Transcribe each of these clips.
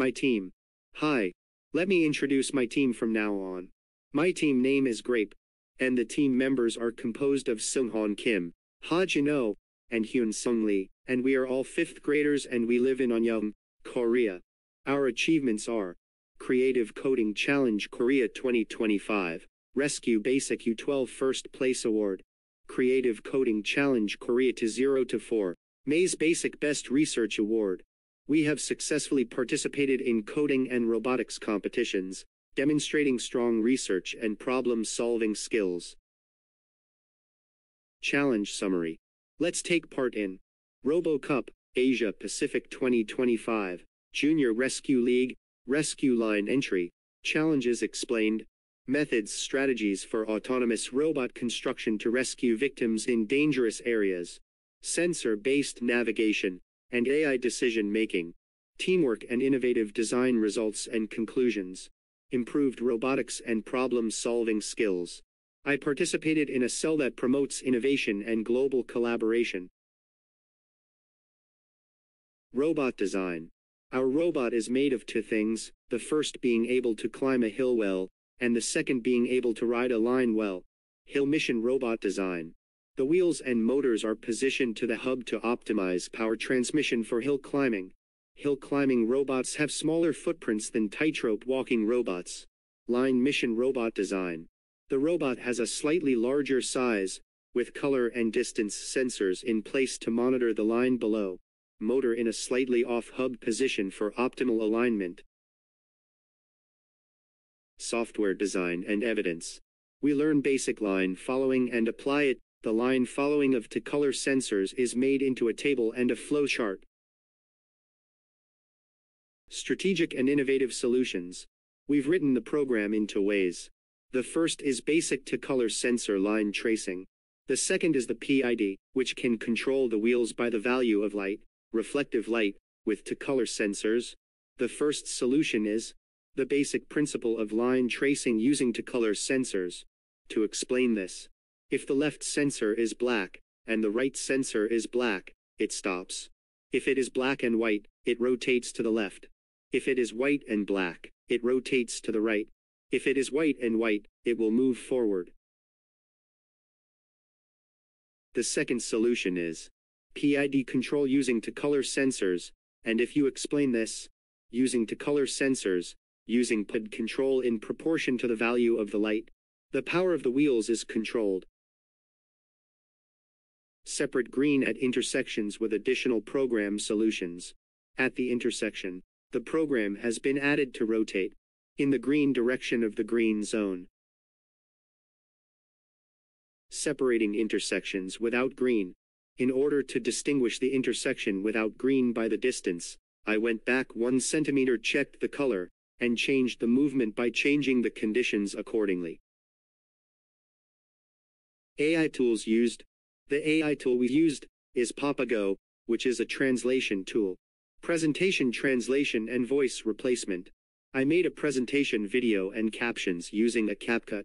My team. Hi. Let me introduce my team from now on. My team name is Grape, and the team members are composed of Seunghwan Kim, Ha Jin-oh, and Hyun Sung Lee, and we are all fifth graders and we live in Onyeong, Korea. Our achievements are Creative Coding Challenge Korea 2025, Rescue Basic U12 First Place Award, Creative Coding Challenge Korea to 0 to 4, Maze Basic Best Research Award. We have successfully participated in coding and robotics competitions, demonstrating strong research and problem-solving skills. Challenge Summary. Let's take part in RoboCup, Asia Pacific 2025, Junior Rescue League, Rescue Line Entry, Challenges Explained, Methods Strategies for Autonomous Robot Construction to Rescue Victims in Dangerous Areas, Sensor-Based Navigation, and AI Decision Making, Teamwork and Innovative Design Results and Conclusions improved robotics and problem-solving skills. I participated in a cell that promotes innovation and global collaboration. Robot design. Our robot is made of two things, the first being able to climb a hill well, and the second being able to ride a line well. Hill Mission Robot Design. The wheels and motors are positioned to the hub to optimize power transmission for hill climbing. Hill climbing robots have smaller footprints than tightrope walking robots. Line Mission Robot Design. The robot has a slightly larger size, with color and distance sensors in place to monitor the line below. Motor in a slightly off-hub position for optimal alignment. Software design and evidence. We learn basic line following and apply it. The line following of two color sensors is made into a table and a flowchart. Strategic and innovative solutions. We've written the program in two ways. The first is basic two color sensor line tracing. The second is the PID, which can control the wheels by the value of light, reflective light, with two color sensors. The first solution is the basic principle of line tracing using two color sensors. To explain this, if the left sensor is black, and the right sensor is black, it stops. If it is black and white, it rotates to the left. If it is white and black, it rotates to the right. If it is white and white, it will move forward. The second solution is PID control using two color sensors, and if you explain this, using two color sensors, using PID control in proportion to the value of the light, the power of the wheels is controlled. Separate green at intersections with additional program solutions. At the intersection, the program has been added to rotate in the green direction of the green zone. Separating intersections without green. In order to distinguish the intersection without green by the distance, I went back one centimeter checked the color, and changed the movement by changing the conditions accordingly. AI tools used. The AI tool we used is Papago, which is a translation tool. Presentation translation and voice replacement. I made a presentation video and captions using a CapCut.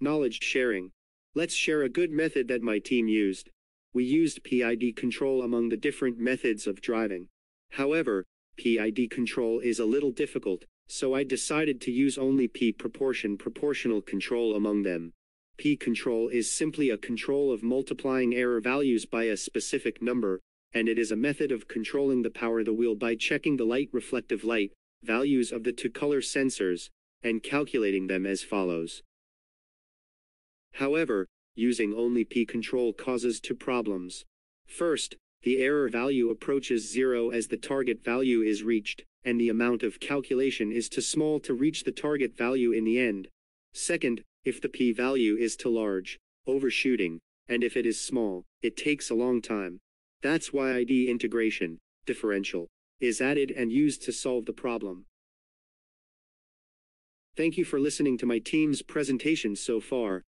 Knowledge sharing. Let's share a good method that my team used. We used PID control among the different methods of driving. However, PID control is a little difficult, so I decided to use only P proportion proportional control among them. P control is simply a control of multiplying error values by a specific number, and it is a method of controlling the power of the wheel by checking the light reflective light values of the two color sensors and calculating them as follows. However, using only P control causes two problems. First, the error value approaches zero as the target value is reached, and the amount of calculation is too small to reach the target value in the end. Second, if the P value is too large, overshooting, and if it is small, it takes a long time. That's why ID integration, differential, is added and used to solve the problem. Thank you for listening to my team's presentation so far.